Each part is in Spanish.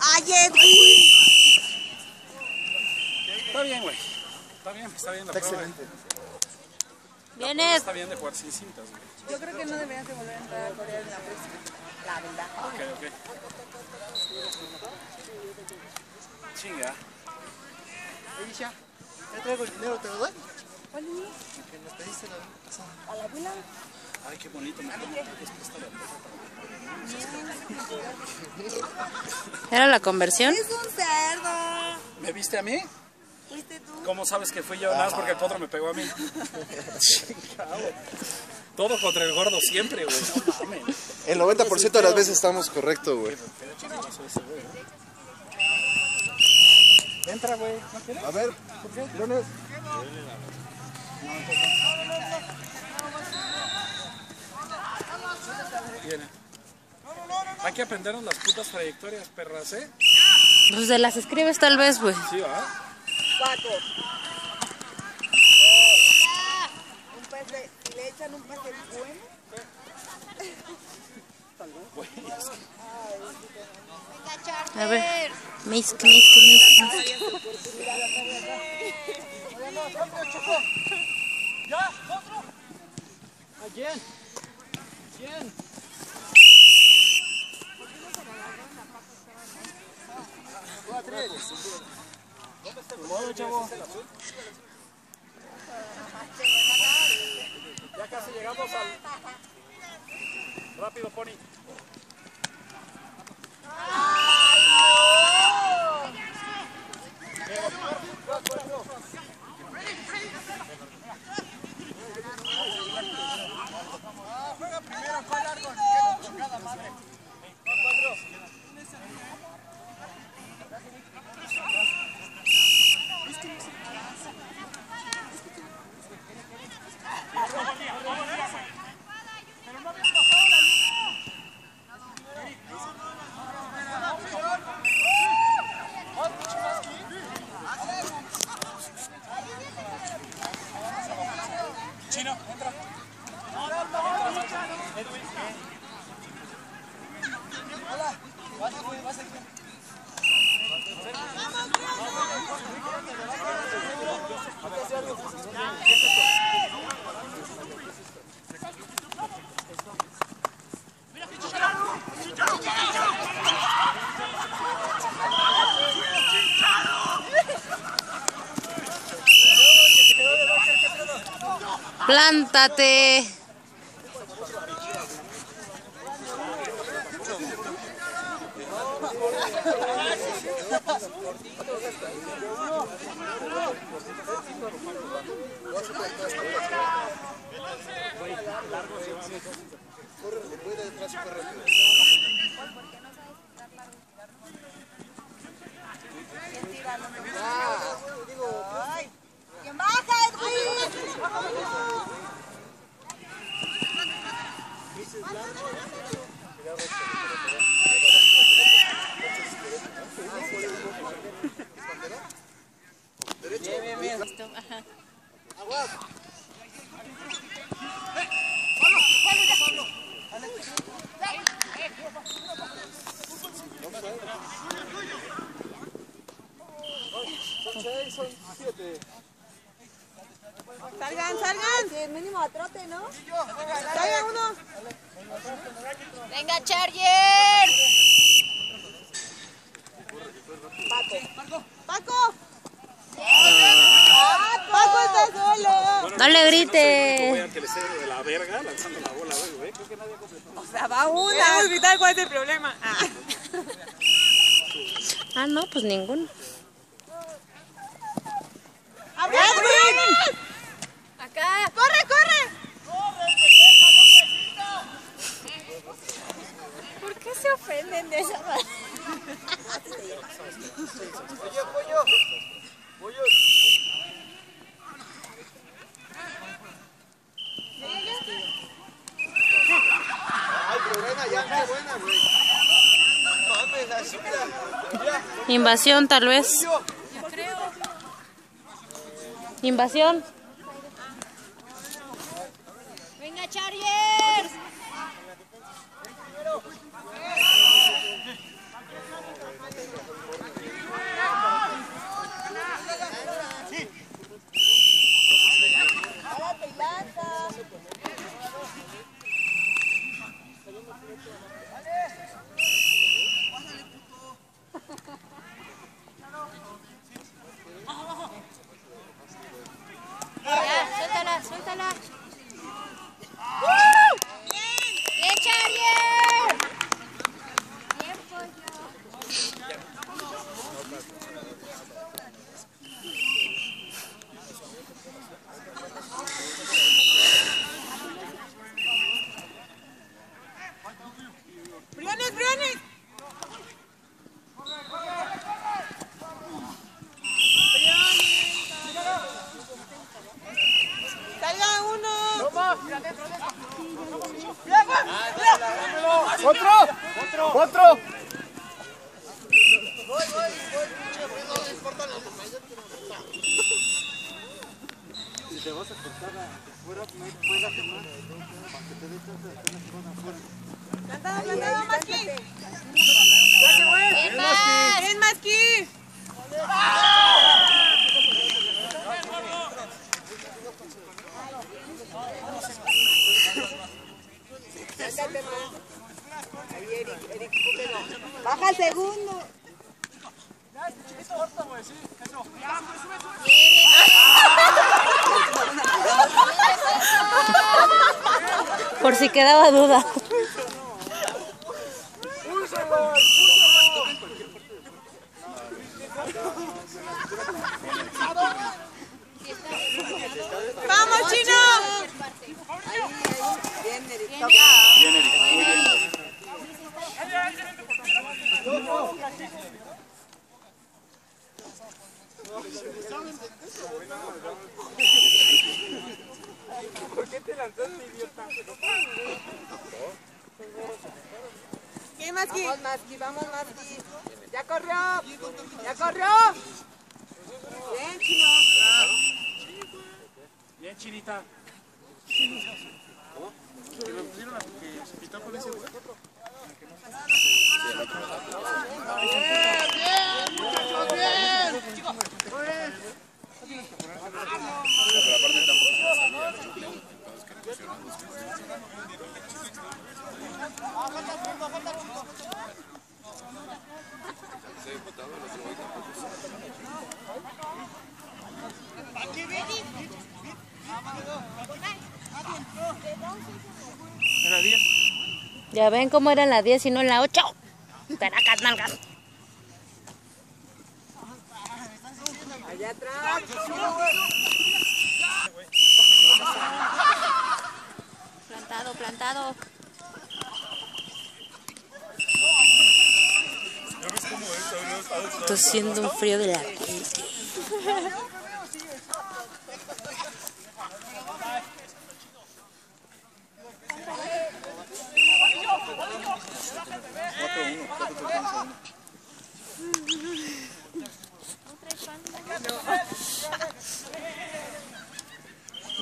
¡Ay, Edwin! Está bien, güey. Está bien, está bien la Está prueba. excelente. Vienes. Está bien de jugar sin cintas, güey. Yo creo que no deberías de volver a entrar a Corea en la próxima. La verdad. Ok, ok. Chinga. Oye, ya. Traigo el dinero, ¿te lo doy? ¿Cuál niño? Que nos pediste la pasada. ¿A la abuela? Ay, qué bonito. ¿Era la conversión? Es un cerdo. ¿Me viste a mí? ¿Viste tú? ¿Cómo sabes que fui yo? Nada más porque el potro me pegó a mí. Chingado. Todo contra el gordo siempre, güey. No mames. El 90% de las veces estamos correctos, güey. Entra, güey. ¿No quieres? A ver, ¿por qué? Leones. Viene. Hay que aprendernos las putas trayectorias, perras, ¿eh? Pues de las escribes tal vez, güey. Sí, va. Paco. Un pez de, le echan un pez de bueno. A ver. Misk, misk, misk. Ya casi llegamos al. Rápido, Pony. Chino, Plántate rápido. Ay. ¿Quién baja, Edwin? Salgan, salgan. Sí, mínimo a trote, ¿no? Salgan uno. Venga, Charger. Paco. Paco. Paco está solo. No le Voy grites. de la verga lanzando la bola, güey, güey. Creo que nadie. O sea, va una. Vamos a gritar cuál es el problema. Ah. Ah, no, pues ninguno. ¡Edwin! Acá. ¡Corre, corre! ¿Por qué se ofenden de esa manera? Oye, pollo. Pollo. Ay, pero buena, ya, qué buena, güey. No mames, así, mira. Ya. Invasión tal vez. Invasión. Quedaba duda. ¡Vamos, Chino! Bien, Vamos, Maski, vamos, Maski. ¡Ya corrió! ¡Ya corrió! Bien, Chino. Bien, Chinita. Era Ya ven cómo era en la 10 y no en la 8. Caracas, nalgas. Allá atrás. Plantado, plantado. Estoy haciendo un frío de la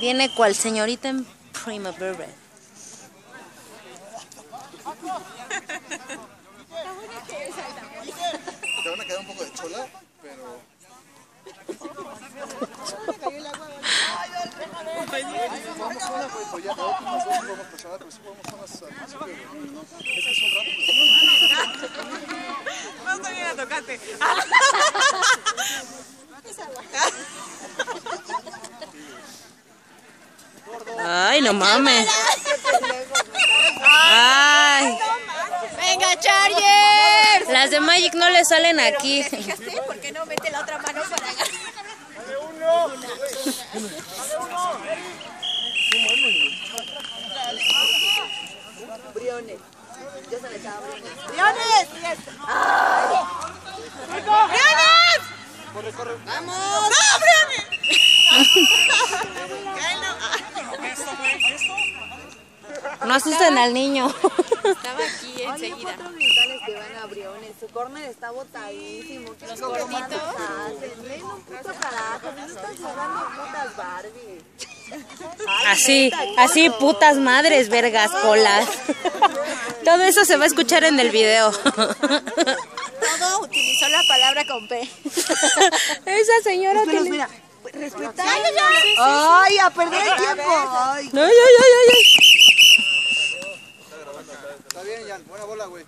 Viene cual señorita en primavera. Te van a quedar un poco de chola, pero. Vamos a una, pues, pues ya no, más dos vamos a pasar, pero sí vamos a unas al principio. Es que son rápidos. Vamos a ir a tocarte. Ay, no mames. Ay. ¡Venga, Chargers! Las de Magic aquí. ¿Fijaste? ¿Por qué no mete la otra mano para agarrar? Briones. Ya se le briones. ¡Briones! ¡Briones! ¡Vamos! ¡No, Briones! No asusten al niño. Estaba aquí enseguida. cuatro militares que van a Briones. Su corner está botadísimo. Los gorditos. Ven un puto carajo. No están jugando putas Barbie. Así, así putas madres, vergas, colas. Todo eso se va a escuchar en el video. Todo utilizó la palabra con P. Esa señora que le... mira, respetar. Ay, a perder el tiempo. Ay. Ay, ay, ay, Buena bola, güey.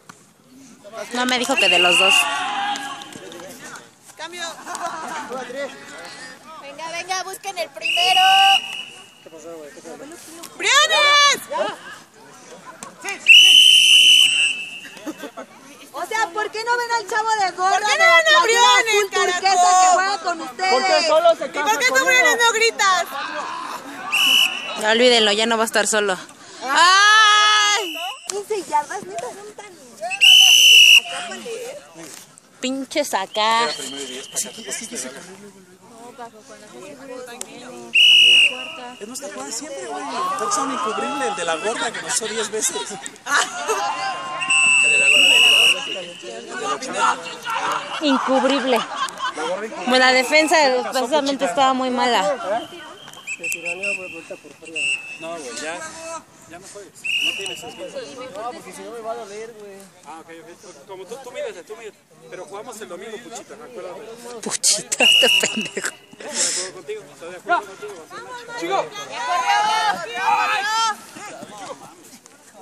No me dijo que de los dos. Cambio. Venga, venga, busquen el primero. ¡Briones! O sea, ¿por qué no ven al chavo de gorra? ¿Por qué no ven a Briones, turquesa que juega con ustedes? Porque solo se casa ¿Por qué tú, Briones, no gritas? Ya olvídenlo, ya no va a estar solo. Acá. No, Paco. Es nuestra siempre, güey. El de la gorda que nos hizo 10 veces. Incubrible. Bueno, la defensa precisamente estaba muy mala. No, güey, ya. Ya no juegues. No tienes. No, porque si no me va a doler, güey. Ah, ok, ok. Como tú, tú mídete, tú mídete. Pero jugamos el domingo, puchita, acuérdate. Puchita, este pendejo. Estoy de acuerdo contigo, estoy de acuerdo contigo.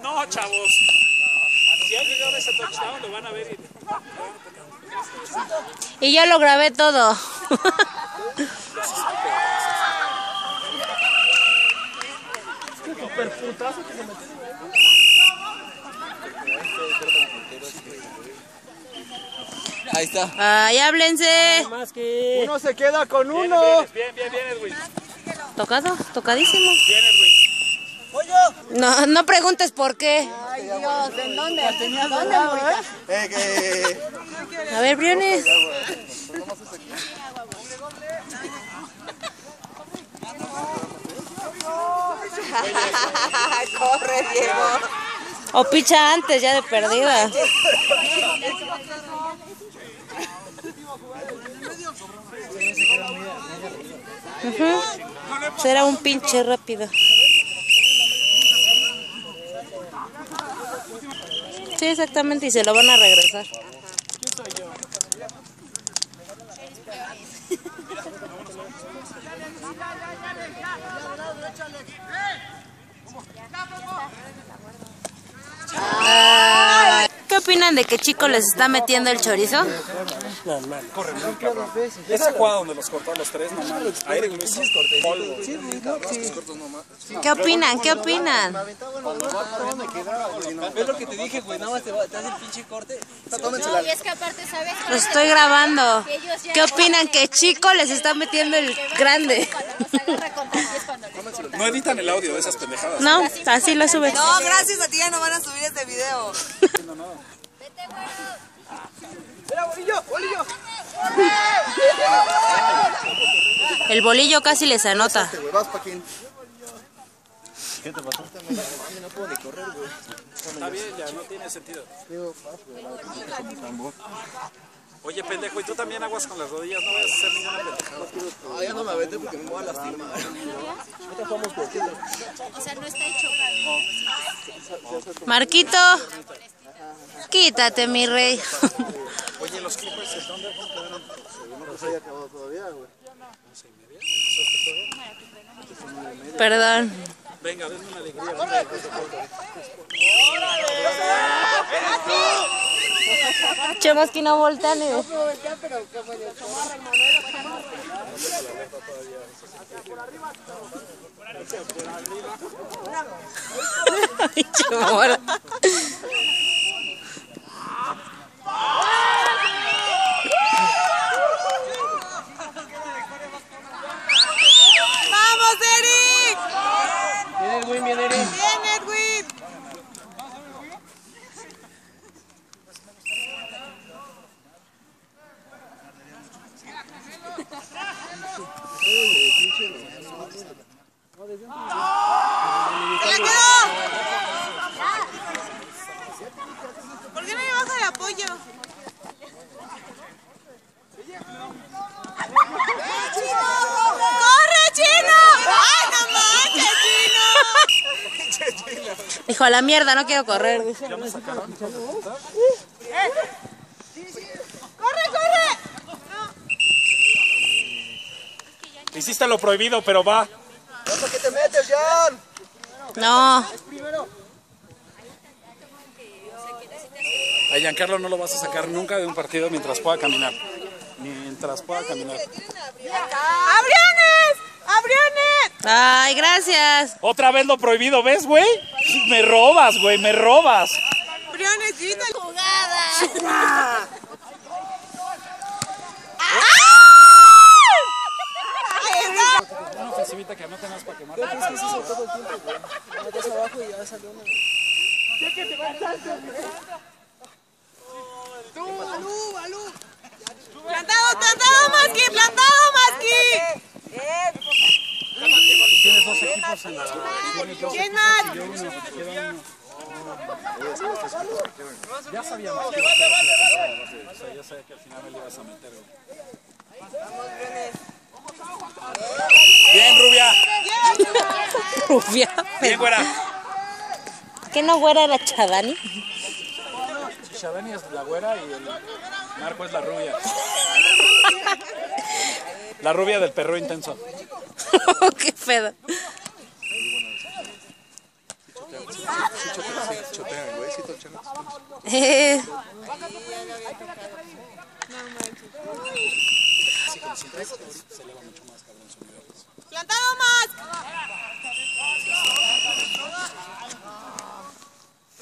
No, chavos. Si han llegado a ese touchdown, lo van a ver. Y... Y yo lo grabé todo. Ahí está. Ay, háblense. Más que. Uno se queda con uno. bien, bien, bien, Edwin. Tocado, tocadísimo. Bien, Edwin. No, no preguntes por qué. Ay, Dios, ¿en dónde? ¿Dónde, Morita? Eh, que... A ver, Briones. Corre, Diego. O picha antes, ya de perdida. Será un pinche rápido. Sí, exactamente, y se lo van a regresar. ¿Qué opinan de que Chico les está metiendo el chorizo? Corre muy cabrón. Esa jugada donde los cortó a los tres, no mames. Aire con esos polvo. ¿Qué opinan? ¿Qué opinan? ¿Ves lo que te dije, güey? Nada más te, hace el pinche corte. No, y es que aparte, ¿sabes? Lo estoy grabando. ¿Qué opinan que Chico les está metiendo el grande? No editan el audio de esas pendejadas. No, así lo sube. No, gracias a ti ya no van a subir este video. El bolillo casi les anota. Este, güey, vas, Paquín. Está bien, ya no tiene sentido. Oye, pendejo, y tú también aguas con las rodillas, no vayas a hacer ninguna pendejada. Ah, ya no me avente porque me voy a lastimar. O sea, no está hecho Marquito, quítate, mi rey. Oye, los clippers, ¿dónde No se haya acabado todavía, güey. Perdón. Venga, denme una alegría. Chemos que no voltean y... Ay, chamora. ¡Vamos, Eric! Viene el güey, viene el ¡Bien, Edwin! ¡Se la quedó! ¿Por qué no me baja de apoyo? ¡Corre, Chino! ¡Ay, no manches, Chino! Dijo, a la mierda, no quiero correr. ¡Corre, corre! Hiciste lo prohibido, pero va. ¿Para qué te metes, Jan? No, A Giancarlo no lo vas a sacar nunca de un partido mientras pueda caminar. Mientras pueda caminar. ¡Abriones! ¡Abriones! ay, gracias. Otra vez lo prohibido, ¿ves, güey? Me robas, güey, me robas. Jugada. Una ofensivita que no tengas para quemar. ¡Plantado, plantado, Maski! ¡Plantado, Maski! En la... ¿Quién más? Ya que a así la temporada, o sea, ya sabía que al final me le ibas a meter. Bien, Rubia. Rubia. Bien, güera. ¿Qué no güera era Chavani? Chavani es la güera y el Marco es la rubia. La rubia del perro intenso. Qué pedo. Chotean, güey, sí, tochean. Eh, ¡Plantado más!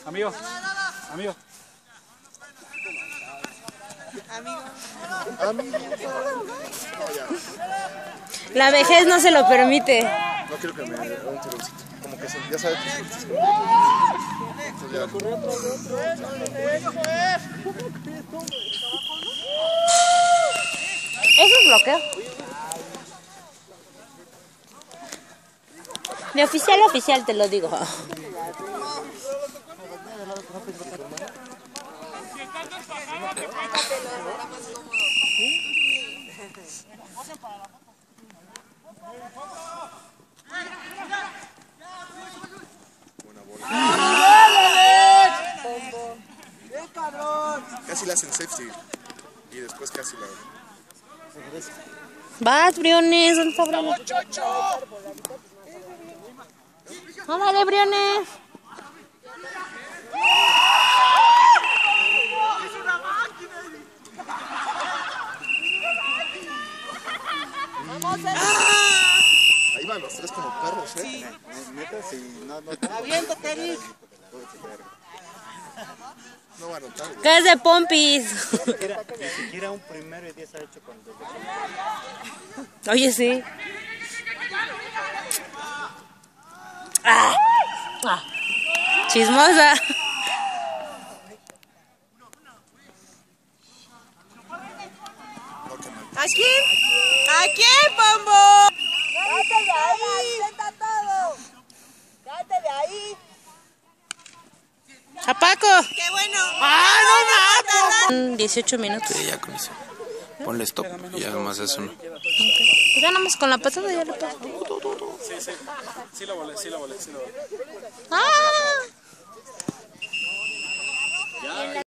Amigo, amigo. la vejez no se lo permite. No quiero que me haga un tironcito. Como que bloqueo. De oficial oficial te lo digo. Casi la hacen safety. Y después casi la. Vas, Briones, ¿dónde está Briones? Ándale, Briones. Ahí van los tres como perros, ¿eh? Neta, sí, no, no. Aviéntate, Eric. No va a notar. ¿Qué es de Pompis? Ni siquiera un primero y diez ha hecho con Oye, sí. Ah, ah. Chismosa. ¿A quién? ¿A quién, Pombo? ¡Cállate de ahí! ¡Sienta todo! ¡Cállate de ahí! A Paco. ¡Qué bueno! Mm, 18 minutos. Sí, ya con eso. Ponle stop y ya nomás eso, ¿no? Pues ya nomás con la patada ya lo paso. Sí, sí. Sí lo volé, sí lo volé, sí lo volé. ¡Ah!